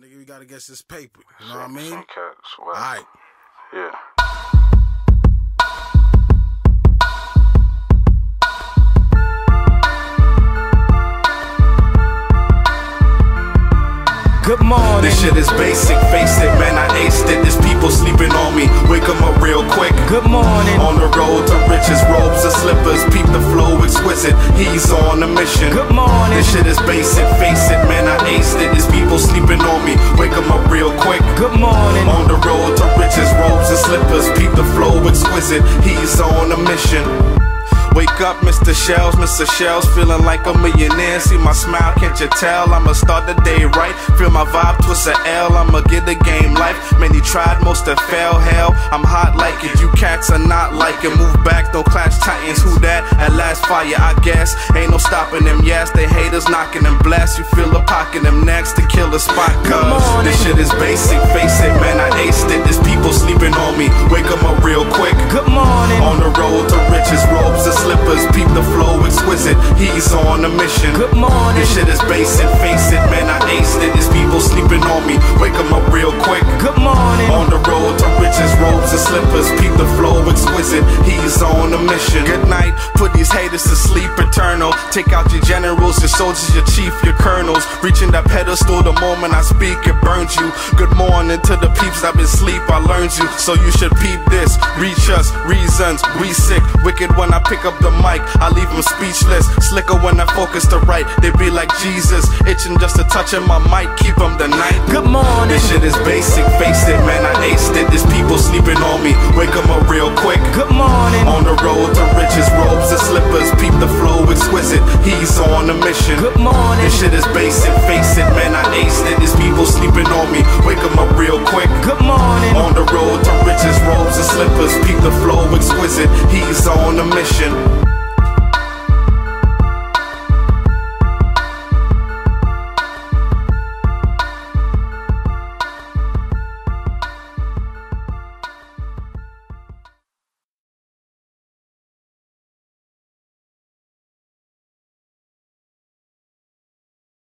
nigga. We gotta get this paper. You know what I mean? Same cats, All well, right. Yeah. Good morning. This shit is basic, face it, man, I aced it. There's people sleeping on me, wake 'em up real quick. Good morning. On the road to riches, robes and slippers, peep the flow exquisite. He's on a mission. Good morning. This shit is basic, face it, man, I slippers, peep the flow exquisite. He's on a mission. Wake up, Mr. Shelz, Mr. Shelz, feeling like a millionaire. See my smile, can't you tell? I'ma start the day right. Feel my vibe, twist a L. I'ma get the game life. Many tried, most have failed. Hell, I'm hot like it. You cats are not like it. Move back, don't clash titans. Who that? At last fire, I guess. Ain't no stopping them. Yes, they haters knocking them. Blast, you feel a pocket them next to kill the spot. Cause this shit is basic. Face real quick. Good morning. On the road to riches, robes and slippers, peep the flow exquisite. He's on a mission. Good morning. This shit is basic, face it, man, I aced it. There's people sleeping on me, wake 'em up real quick. Good morning. On the road to riches, robes and slippers, peep the flow exquisite. He's on a mission. Good night, put haters to sleep eternal. Take out your generals, your soldiers, your chief, your colonels. Reaching that pedestal the moment I speak, it burns you. Good morning to the peeps I've been sleep, I learned you. So you should peep this. Reach us, reasons, we sick. Wicked when I pick up the mic, I leave them speechless. Slicker when I focus to right, they be like Jesus. Itching just to touch him, my mic, keep them the night. Good morning. This shit is basic, exquisite. He's on a mission. Good morning. This shit is basic, face it, man, I aced